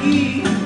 aquí